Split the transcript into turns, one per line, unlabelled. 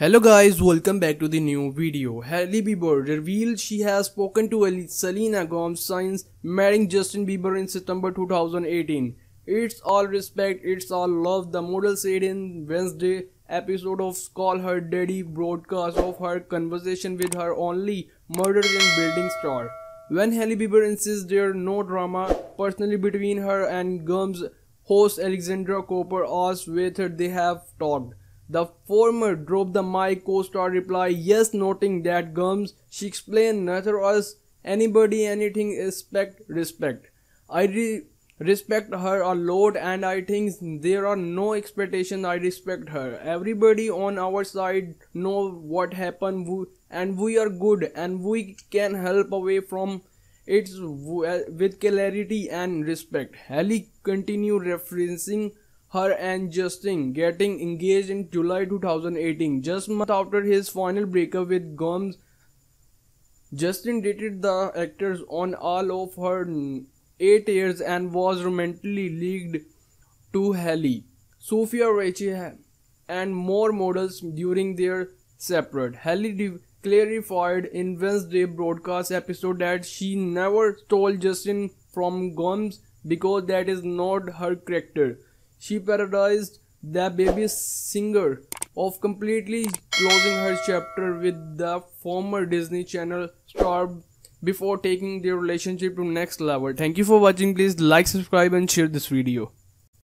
Hello guys, welcome back to the new video. Hailey Bieber revealed she has spoken to Selena Gomez since marrying Justin Bieber in September 2018. It's all respect, it's all love, the model said in Wednesday episode of Call Her Daddy broadcast of her conversation with her only murder in building star. When Hailey Bieber insists there no drama personally between her and Gomez, host Alexandra Cooper asked whether they have talked. The former dropped the mic co-star reply yes noting that Gomez she explained neither us anybody anything expect respect. I re respect her a lot and I think there are no expectations I respect her. Everybody on our side know what happened and we are good and we can help away from it with clarity and respect. Hailey continued referencing her and Justin getting engaged in July 2018, just month after his final breakup with Gomez. Justin dated the actors on all of her eight years and was romantically linked to Hailey, Sofia Richie, and more models during their separate. Hailey clarified in Wednesday broadcast episode that she never stole Justin from Gomez because that is not her character. She parodized the baby singer of completely closing her chapter with the former Disney Channel star before taking their relationship to next level. Thank you for watching. Please like, subscribe and share this video.